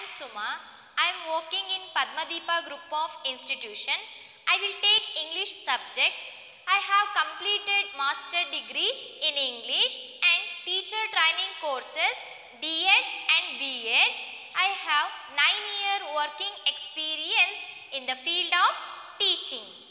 am Suma. I am working in Padmadipa group of institution. I will take English subject. I have completed master degree in English and teacher training courses D.Ed and B.Ed. I have 9 year working experience in the field of teaching.